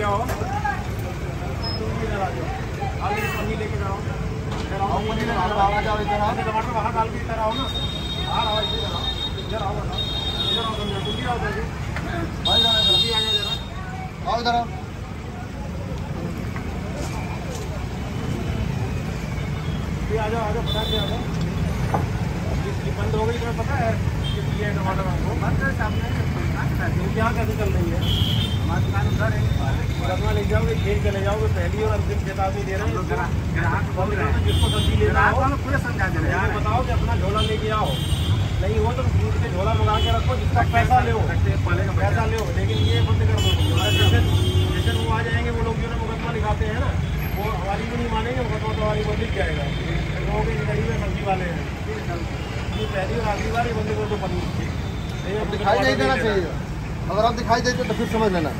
आओ तुम भी इधर आ जाओ। आगे पन्नी लेके जाओ। इधर आओ पन्नी लेके जाओ। आ जाओ इधर आओ। टमाटर बाहर डाल के इधर आओ ना। बाहर आओ इधर आओ। इधर आओ इधर आओ। तुम तुम भी आओ। जल्दी भाई जाना भी आ जाओ जरा आओ। इधर आओ। आ जाओ आ जाओ फटाक से आ जाओ। बंद हो गई तुम्हें पता है? कि ये टमाटर हमको बंद सामने क्या कैसे चल रही है हमारी दुकान उधर है रखना ले जाओगे खेल के ले जाओगे पहली और अंतिम चेतावनी दे रहे हैं। ग्राहक बोल रहे हैं। जिसको सब्ज़ी लेना हो पूरे समझा दे रहे हैं। बताओ कि अपना झोला लेके आओ। नहीं हो तो के झोला मंगा के रखो जिसका पैसा ले पैसा ले लेकिन ये बंद कर दो। स्टेशन वो आ जाएँगे वो लोग जो मुकदमा लिखाते हैं ना। वो हमारी भी नहीं मानेंगे मुकदमा तो हमारी लिख जाएगा। लोगों के गरीब है सब्ज़ी वाले हैं। ये पहली और आखिरी बार ये बंद कर दो पनीर अब दिखाई नहीं देना चाहिए। अगर आप दिखाई देते तो फिर समझ लेना।